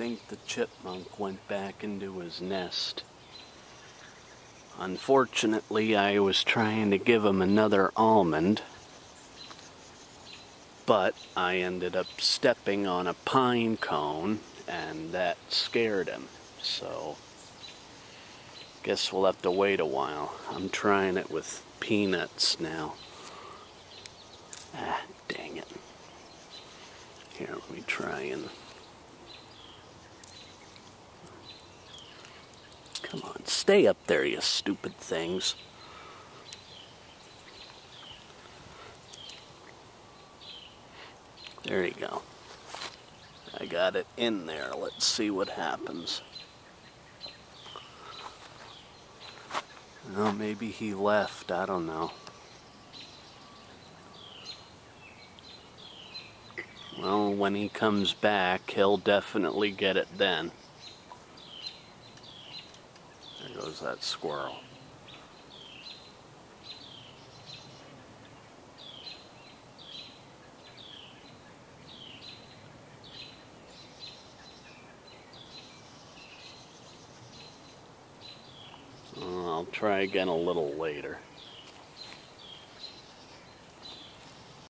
think the chipmunk went back into his nest. Unfortunately, I was trying to give him another almond, but I ended up stepping on a pine cone and that scared him. So, guess we'll have to wait a while. I'm trying it with peanuts now. Ah, dang it. Here, let me try and Come on, stay up there, you stupid things. There you go. I got it in there. Let's see what happens. Well, maybe he left. I don't know. Well, when he comes back, he'll definitely get it then. There goes that squirrel. I'll try again a little later.